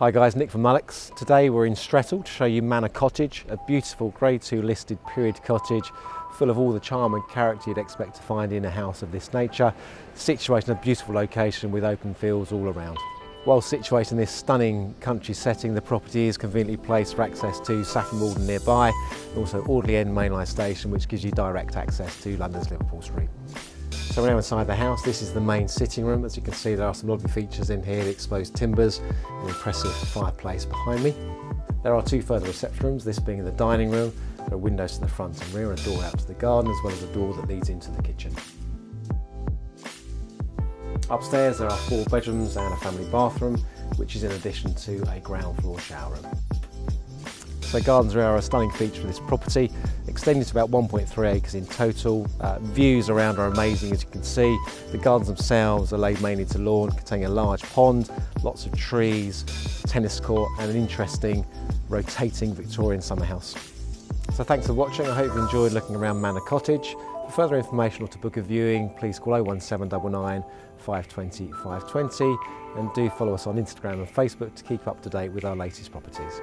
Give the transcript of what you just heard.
Hi guys, Nick from Mullucks. Today we're in Strethall to show you Manor Cottage, a beautiful Grade 2 listed period cottage full of all the charm and character you'd expect to find in a house of this nature, situated in a beautiful location with open fields all around. While situated in this stunning country setting, the property is conveniently placed for access to Saffron Walden nearby, and also Audley End mainline station which gives you direct access to London's Liverpool Street. So we're now inside the house. This is the main sitting room. As you can see, there are some lovely features in here, the exposed timbers, an impressive fireplace behind me. There are two further reception rooms, this being the dining room. There are windows to the front and rear, and a door out to the garden, as well as a door that leads into the kitchen. Upstairs there are four bedrooms and a family bathroom, which is in addition to a ground floor shower room. So gardens are a stunning feature of this property, extending to about 1.3 acres in total. Uh, views around are amazing as you can see. The gardens themselves are laid mainly to lawn, containing a large pond, lots of trees, tennis court and an interesting rotating Victorian summer house. So thanks for watching, I hope you enjoyed looking around Manor Cottage. For further information or to book a viewing, please call 01799 520 520 and do follow us on Instagram and Facebook to keep up to date with our latest properties.